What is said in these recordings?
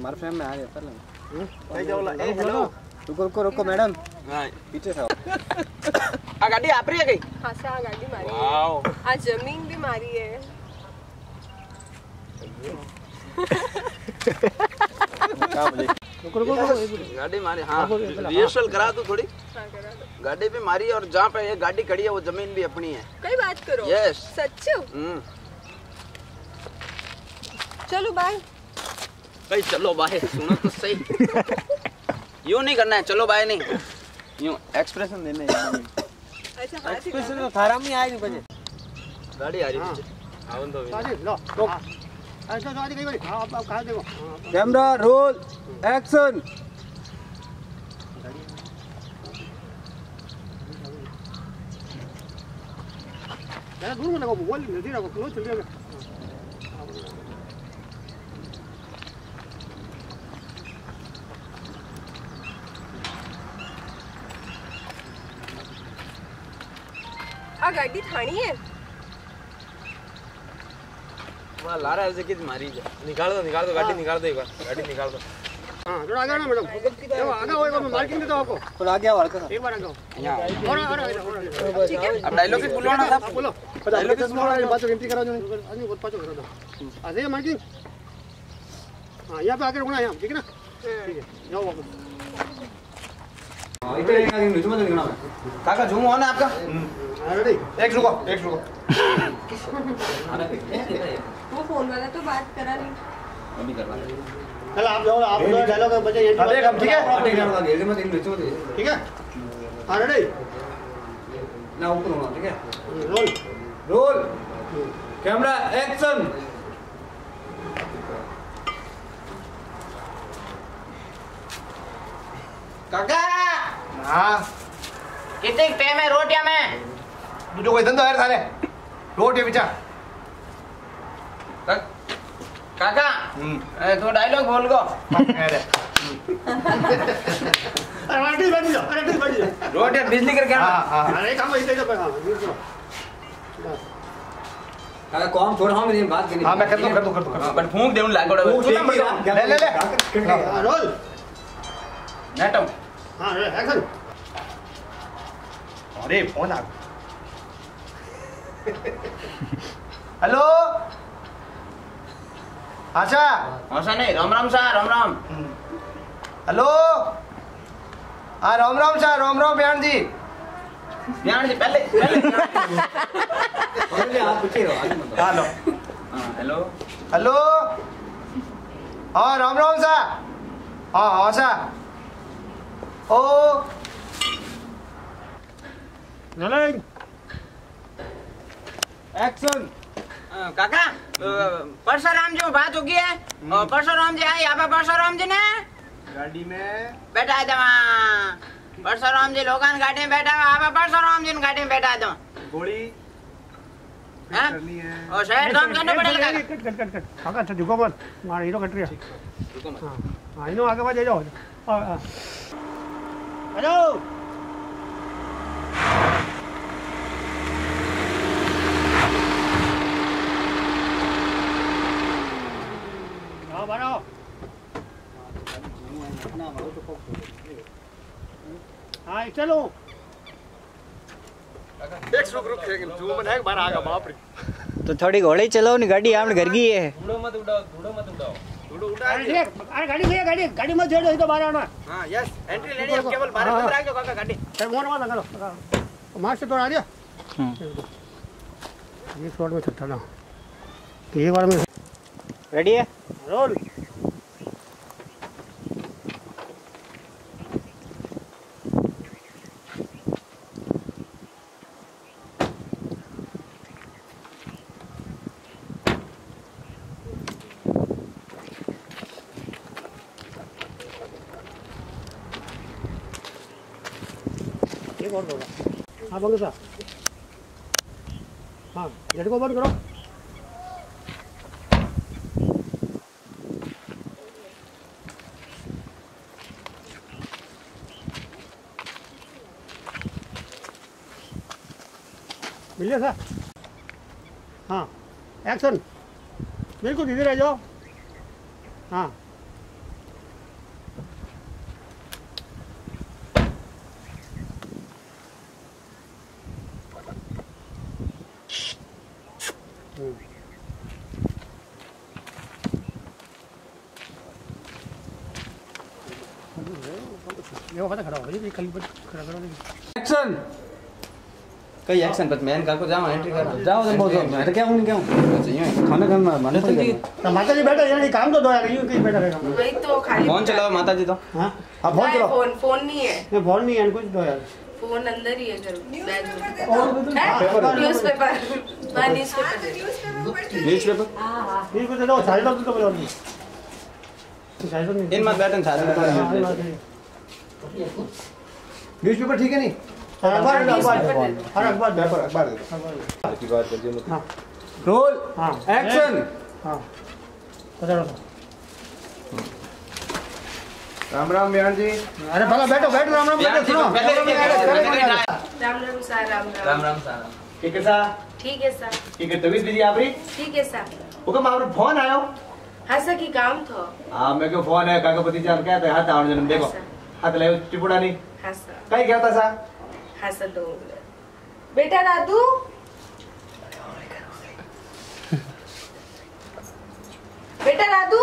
हमारे फ्रेम में आ गया पहले। ए जाओ ला। ए हेलो। रुको रुको रुको मैडम। हाँ पीछे से आ गाड़ी आप रही है गई हाँ से आ गाड़ी मारी वाओ। आ ज़मीन भी मारी है। रुको रुको रुको गाड़ी मारी हाँ। रिहर्सल करा दो थोड़ी। हाँ गाड़ी भी मारी है और जहाँ पे ये गाड़ी खड़ी है वो ज़मीन भी अपनी है। कई बात करो। यस सच हम्म। चलो बाय भाई चलो बाय सुनो तो सही। यूँ नहीं करना है। चलो बाय नहीं। यूँ एक्सप्रेशन देने अच्छा एक्सप्रेशन तो थारा में आई नहीं बजे गाड़ी आ रही है। पीछे आवन दो कैमरा रोल एक्शन आ गाड़ी थानी है वहाँ लारा ऐसे किस मारी है निकाल दो निकाल दो गाड़ी निकाल दो एक बार गाड़ी निकाल दो और आगे आओ हल्का सा ठीक है अब डायलॉग ही बोलो ना साहब डायलॉग ही सुनो यहाँ पे आके रुकना है यहाँ ठीक है ना? जाओ वापस इधर एक आदमी नीचे मत निकलना काका झूम हो ना आपका? रेडी एक रुको एक रुको। वो फ़ोन वाला तो बात करा नहीं। चल आप जाओ आप डायलॉग बचे ये अरे हम ठीक है ठीक है आगे मत नीचे मत ठीक है? हाँ रेडी ना ऊपर होना ठीक है? रोल रोल कैमरा एक्शन काका! हाँ? कितने टाइम है रोटिया में? तुझे कोई धंधा है साले। रोट बिचा। काका तो डायलॉग बोल गो। अरे रोटिया बिजली करके हाँ हाँ। अरे काम इधर हाँ। अरे कौन छोड़ हम नहीं बात करनी हाँ मैं कर दूँ कर दूँ कर दूँ हाँ, बट फूंक देऊं लागो ले, ले, ले। हाँ, रोल। नेटम। हाँ एक्शन अरे फ़ोन आ हेलो? आशा? ऐसा नहीं राम राम सा राम राम। हेलो? हाँ राम राम शाह राम राम बयान जी। ध्यान से पहले पहले। आप पीछे हेलो। हाँ, हेलो। हेलो। हाँ राम राम शाह हाँ हाँ शाह ओ। एक्शन काका परशुराम जी में बात होगी है और परशुराम जी आए यहाँ पे परशुराम जी ने? गाड़ी में। बैठा है परशुराम जी लोगन गाड़ी में बैठा हुआ यहाँ पे परशुराम जी ने गाड़ी में बैठा दो। गोली? हैं? करनी है। और शहर काम करना पड़ेगा। कट कट कट कट काका अच्छा झुको मत। मार हीरो कट रहा रुको मत। हाँ हाँ इनो आगे बढ़ जाओ। हाँ, हाँ। हेलो? आओ बाहर आओ हाँ चलो। एक रुक रुक एक जूम में है बाहर आगा बाप रे। तो थोड़ी घोड़े चलाओ नी गाड़ी आपने घर की है। धूड़ो मत उड़ाओ धूड़ो मत उड़ाओ। अरे देख अरे गाड़ी भैया गाड़ी गाड़ी मत छेड़ो इधर बाहर आना। हाँ यस एंट्री लेनी है केवल हाँ, बंद रख दो काका गाड़ी। चल मोर मत करो। मास्टर तो आ गया ये शॉट में छट्टा ना। तो एक बार में रेडी है? रोल। एक और होगा हाँ बंद सा हाँ गेट को बंद करो मिल गया सर हाँ एक्शन बिल्कुल धीरे रह जाओ हाँ देखो पता खड़ा हो ये कल पर खड़ा करो एक्शन कई एक्शन पर मैंने कहा को जाओ एंट्री कर जाओ तुम बोलो मैं तो क्या हूँ क्या हूँ अच्छा यूँ ही। खाना खाना माने तो तो माता जी बैठो यार ये काम तो दो यार यूँ कहीं बैठा रहेगा। वही तो खाली फ़ोन चलाओ माता जी तो। हाँ? आप फ़ोन नहीं, चलो फ़ोन फ़ोन नहीं है। नहीं फ़ोन नहीं है कुछ दो यार। फ़ोन अंदर ही है घर बैग में न्यूज़ पेपर हाँ। न्यूज़ पेपर न्यूज़ पेपर ये कुछ दो साइड तो तो बोलो साइड तो नहीं। इन मत बैठन सारे में हाँ, है। न्यूज़पेपर ठीक है नहीं? हाँ, अखबार अखबार। न्यूज़पेपर हाँ, अखबार दे अखबार अखबार दे अखबार दे की बात हैं हाँ। रोल हाँ। एक्शन। हाँ। सर राम राम बयान जी। अरे भला बैठो बैठो राम राम बैठो सुनो। राम राम सर राम राम राम राम। सारा ठीक है सा ठीक है सर ठीक है तबीयत दीजिए आपरी ठीक है सर हुकम आपरो फ़ोन आयो हाँ? सर की काम था? हाँ मैं को फ़ोन है काका पति जान क्या था हाथ आवण जन्म देखो। हाथ ले टिपुड़ा नहीं हाँ सर. कई क्या होता सा? हाँ सर दो बेटा दादू. बेटा दादू.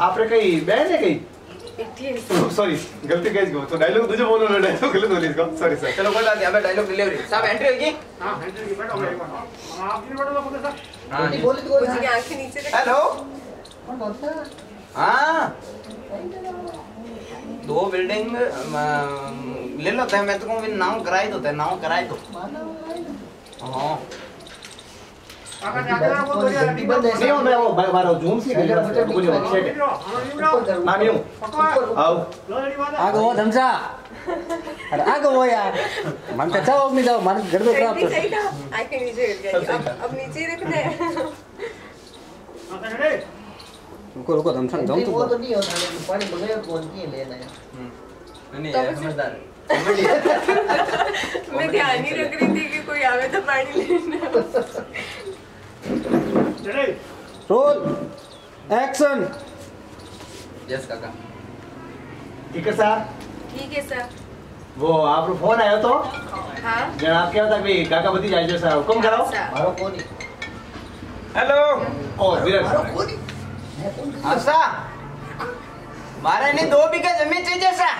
बहन है कई इतनी है सर। सॉरी गलती कैसे गयो तो डायलॉग तुझे बोलो ना डायलॉग गलत बोली इसको सॉरी सर चलो बात नहीं अबे डायलॉग डिलीवरी सब एंट्री होगी हाँ हैंडल की बैठो बैठो हाँ आप जी बैठो बोलो सर हाँ जी कुछ की आँखें नीचे रख हेलो हाँ दो बिल्डिंग ले लो ते मैं तो कहूँ नाव कराई दो ते नाव कराई दो हाँ काका जाके ना वो थोड़ी यार नहीं मैं वो बारो जूम सी है मुझे सेट है नाम यूँ आओ आगे वो धमसा अरे आगे वो यार मन का जाओ अपनी जाओ मन घर में खराब सही था नीचे गिर गई अब नीचे रखना है हाँ रुको रुको धमसा जाओ वो तो तो नहीं होता पानी बगैर कौन की लेना है नहीं तो समझदार मैं ध्यान ही रख रही थी कि कोई आवे तो पानी लेना रोल एक्शन। यस काका। ठीक है सर। ठीक है सर। वो आपको फ़ोन आयो तो? हाँ। आप क्या होता कि काका पति जाइए सर हुक्म कराओ मारो कौन। ही हेलो। ओ वीर मारो कौन। ही आशा मारे नहीं दो बीघा ज़मीन चाहिए सा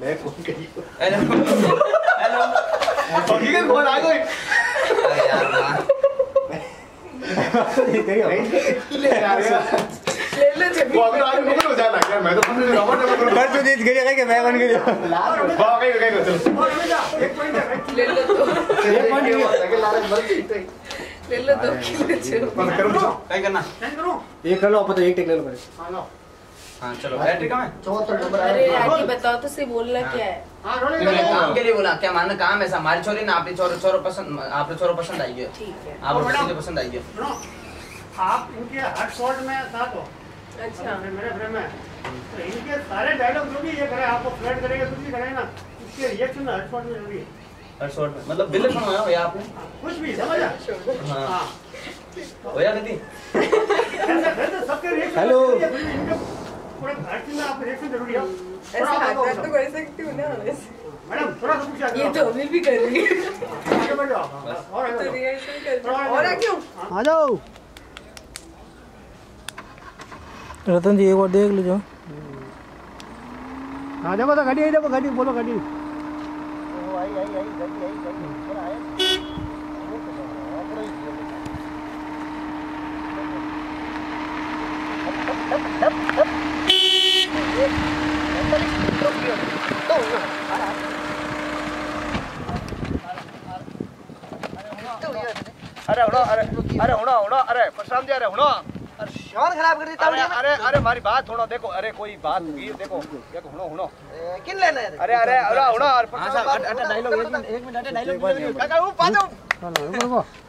मैं फ़ोन करी हेलो। हेलो। ठीक है फ़ोन आ गई अरे यार वाह। ले यार ले लो वो ज़मीन अभी आगे मुझे हो जाना यार मैं तो फ़ोन में रॉबर्ट में करूँगा कर तो जीत गई है मैं बन गई वाह कहीं कहीं चलो एक पॉइंट ले लो दो ले लो किलो करो क्या करना। एक कर लो आप तो एक टेक ले लो पहले। हाँ लो। हाँ चलो बैटरी कहाँ है? चौथा नंबर अरे आंटी बताओ तो सही बोलना क्या है? हाँ काम के लिए बोला क्या मानना काम ऐसा हमारी छोरी ना आपकी छोरो छोरो पसंद आपने छोरो पसंद आई है। ठीक है। आप मुझे पसंद आई है। आप इनके हर शॉट में साथ हो अच्छा। मेरे फ्रेम में तो इनके सारे डायलॉग जो भी ये करे आपको फ्लड करेगा कुछ भी करे ना इसके रिएक्शन हर शॉट में ज़रूरी है हर शॉट में मतलब बिल सुनो हो आपने? हाँ, कुछ भी समझा हाँ। हाँ। हो दीदी हेलो। पूरे हर चीज़ में आपका रिएक्शन ज़रूरी है ऐसे हाथ तो कर सकती हूँ ना मैडम थोड़ा सा पीछे ये तो अभी भी कर रही है आगे बढ़ जाओ और तो रिएक्शन कर और आगे क्यों आ जाओ रतन जी एक बार देख लीजिए हाँ देखो तो गाड़ी आई देखो गाड़ी बोलो गाड़ी आई आई आई गई आई ऊपर आया तो ऊपर ही अरे हुणो अरे अरे हुणो हुणो अरे प्रशांत जी अरे हुणो अरे कौन खराब कर दी अरे अरे अरे हमारी बात सुनो देखो अरे कोई बात हुई देखो देखो सुनो सुनो किन लेना है? अरे अरे अरे सुनो अरे साहब अट अट डायलॉग एक मिनट एक मिनट डायलॉग काका वो पादो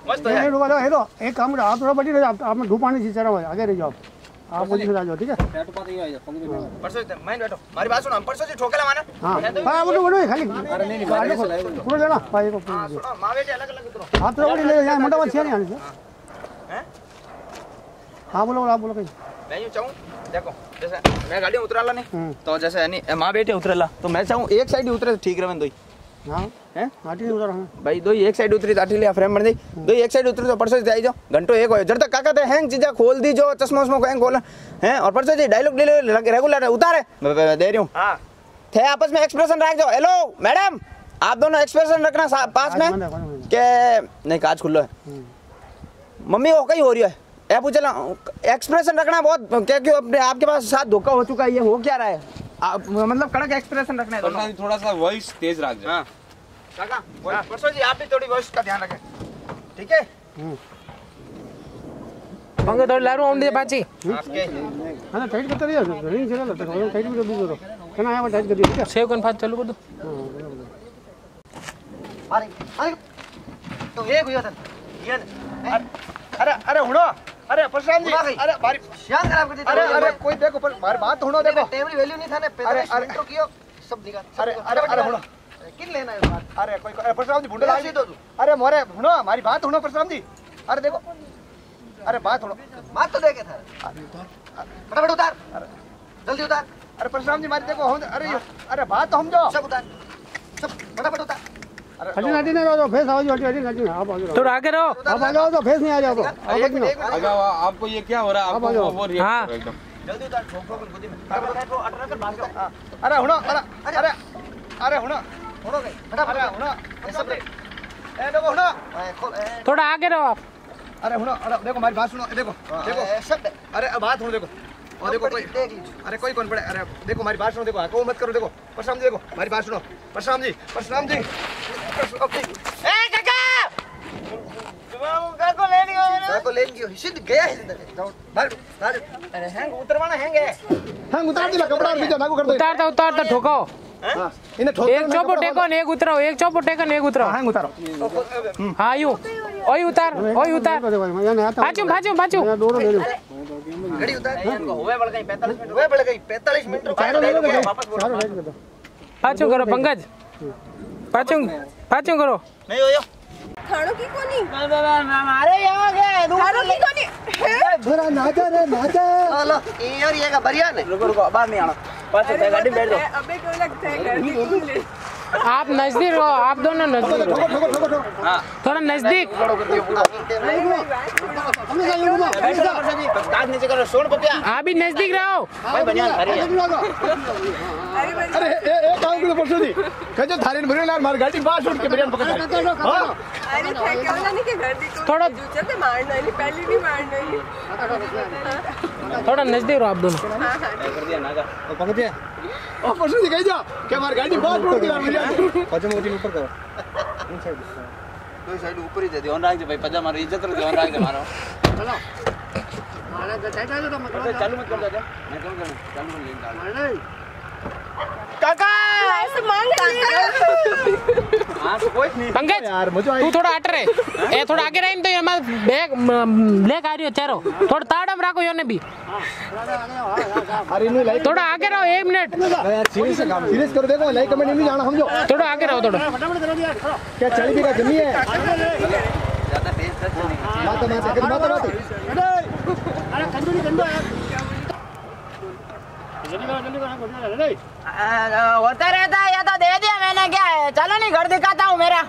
मस्त है रुको। जाओ हेलो एक काम करो आप थोड़ा बड़ी रहो आप आप में धूप आने से चला आगे रह जाओ। हाँ, आप मुझे फिर आ जाओ ठीक है? बैठो पाते ही आ जाओ परसों से मैं हाँ। बैठो। हमारी बात सुनो हम परसों से ठोके लगाना हाँ। हाँ तो बोलो बोलो खाली। अरे नहीं नहीं बोलो पूरा लेना भाई को हाँ सुनो मावे के अलग अलग करो। हाँ तो बड़ी ले यहाँ मोटा मत छेने आने से। हैं। हाँ बोलो आप बोलो कहीं। मैं यूँ चाहूँ देखो जैसे मैं गाड़ी उतरला नहीं तो जैसे यानी माँ बेटे उतरला तो मैं चाहूँ एक साइड ही उतरे ठीक रहे दोई भाई दो एक साइड उतरी तो लिया फ्रेम बन गई दो एक साइड उतरी तो परसों आई जाओ। घंटो एक हो जब तक काका थे हैंग चीजा खोल दी जो चश्मा उस्मा को हैंग खोला। हैं? और परसों जी डायलॉग रेगुलर उतारे। दे रही हूँ। हाँ। थे आपस में एक्सप्रेशन रख जाओ। हेलो मैडम आप दोनों एक्सप्रेशन रखना पास में। है, है। के नहीं काज खुल्लो है। मम्मी वो कहीं हो रही है? ए एक्सप्रेशन रखना बहुत क्या क्यों अपने आपके पास साथ धोखा हो चुका है? ये हो क्या रहा है? मतलब कड़क एक्सप्रेशन रखना है दोनों। थोड़ा सा वॉइस तेज रख जाए। हाँ। काका परसों जी आप भी थोड़ी वॉइस का ध्यान रखें। ठीक है? पंगे थोड़ी लारू आउंडी पाची आपके। हाँ टाइट करते रहिए रनिंग चला लगता है टाइट भी कर तो। कहना यहाँ पर टाइट कर है सेव कन फात चालू कर दो। अरे अरे तो एक हुआ था ये अरे अरे हुड़ो अरे परशुराम जी अरे मारी श्याम खराब कर दी अरे अरे कोई देखो पर हमारी बात सुनो देखो टेबल वैल्यू नहीं था ने अरे, तो कियो सब निकाल अरे, अरे, अरे। किन लेना है बात अरे कोई अरे परशुराम जी भूंडो तू। अरे मोरे सुनो हमारी बात सुनो परशुराम जी। अरे देखो। अरे बात सुनो बात तो देखे था। फटाफट उतार। जल्दी उतार। अरे परशुराम जी हमारी देखो अरे अरे बात तो समझो सब उतार। सब फटाफट उतार। हटी हटी नहीं रहो फेस आवाज़ हटी हटी हटी आप आ जाओ। आगे रहो। आप आ जाओ तो फेस नहीं आ मिनट, अगर आपको ये क्या हो रहा है? आप आपको आ जाओ। वो- वो हाँ। एकदम। जल्दी उतार ठोक ठोक खुद में। फटाफट उतार, ठोक, अटक भाग जाओ। हाँ। अरे हुड़ो अरे अरे अरे। छोड़ो गई अरे ले ए देखो ए, थोड़ा आगे रहो आप। अरे हुड़ो अरे देखो हमारी बात सुनो। देखो देखो। सब ले। अरे बात सुनो देखो। और देखो कोई अरे कोई कौन पड़े अरे देखो हमारी बात सुनो देखो। हको मत करो देखो। परशुराम जी देखो। हमारी बात सुनो। परशुराम जी परशुराम जी। ए काका! काको ले लियो काको ले लियो सीध गया है ज़िंदगी जाओ भाग भाग अरे हैंग उतरवाना हैंग है। हैंग उतार दिला कपड़ा और बीजा लागू कर दो। उतारता उतारता ठोकाओ। हाँ इन्हें ठोक एक चौपो टेको ने एक उतराओ एक चौपो टेको ने एक उतराओ। हैंग उतारो। हाँ यू ओई उतार ओई उतार। दोनों ले लो घड़ी उतार। हुए बढ़ गई पैंतालीस मिनट। हुए पड़ गई 45 मिनट गया वापस दो पाचू करो पंकज। पाचू पाचू करो. नहीं हो की कोनी मारे यहाँ गए की कोनी नाचा रे नाचा. हेलो ये और ये का बढ़िया ने? रुको रुको बाहर नहीं आना. अरे गाड़ी बैठ जाओ. अबे क्यों लगता है घर की आप नज़दीक रहो आप दोनों नज़दीक रहो हाँ। थोड़ा नज़दीक। बैठ आप भी नज़दीक रहो। अरे एक काम करो परसों दी कह जो थारे भरे लार मार गाड़ी बाहर छोड़ के बिरयान पकड़ हाँ अरे थे क्या ना नहीं के घर दी थोड़ा जूते तो मारना नहीं पहले भी मारना नहीं थोड़ा नज़दीक रहो आप दोनों हाँ हाँ पकड़ दिया नागा तो पकड़ दिया ओ परसों दी कह जा क्या मार गाड़ी बाहर छोड़ के लार बिरयान पजम मोटी ऊपर करो इन साइड दो साइड ऊपर ही दे दे ऑन राख दे भाई पजा मारो इज़्ज़त रख दे ऑन राख दे मारो चलो मारा जाता है तो मत चालू मत कर दे मैं करूँगा चालू मत लेंगे मार नहीं तू थोड़ा हट रहे ए थोड़ा आगे रहे तो मैं बैग ले आ रही हो चारो थोड़ा ताड़म राखो योने भी। थोड़ा आगे रहो एक मिनट। सीरियस करो देखो लाइक कमेंट नहीं जाना समझो थोड़ा आगे रहो थोड़ा क्या चालीस बीघा जमी है अरे यार होता रहता है ये तो दे दिया मैंने क्या है चलो नहीं घर दिखाता हूँ मेरा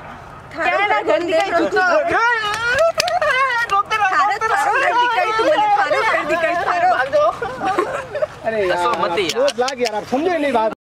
अरे मत यार। समझो नहीं बात